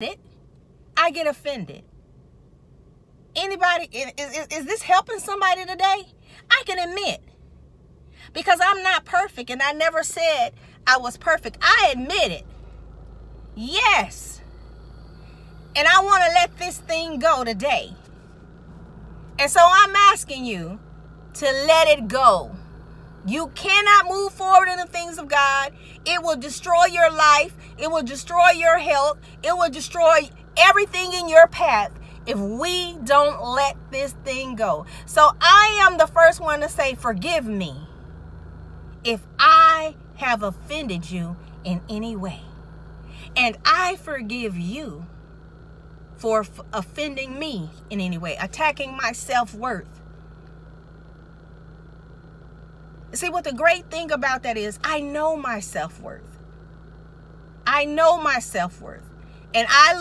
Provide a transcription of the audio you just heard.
it, I get offended. Anybody, is, is, is this helping somebody today? I can admit. Because I'm not perfect and I never said I was perfect. I admit it. Yes. And I want to let this thing go today. And so I'm asking you to let it go. You cannot move forward in the things of God. It will destroy your life. It will destroy your health. It will destroy everything in your path if we don't let this thing go. So I am the first one to say, Forgive me if I have offended you in any way. And I forgive you for offending me in any way, attacking my self worth. See, what the great thing about that is, I know my self worth. I know my self worth. And I